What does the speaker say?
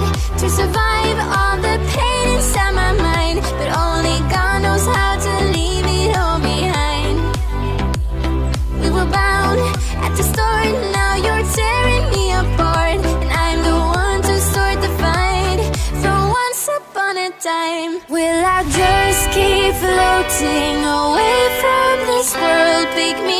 tried to survive all the pain inside my mind. But only God knows how to leave it all behind. We were bound at the store now you're tearing me apart. And I'm the one to start the fight For once upon a time. Will I just keep floating away from this world? Pick me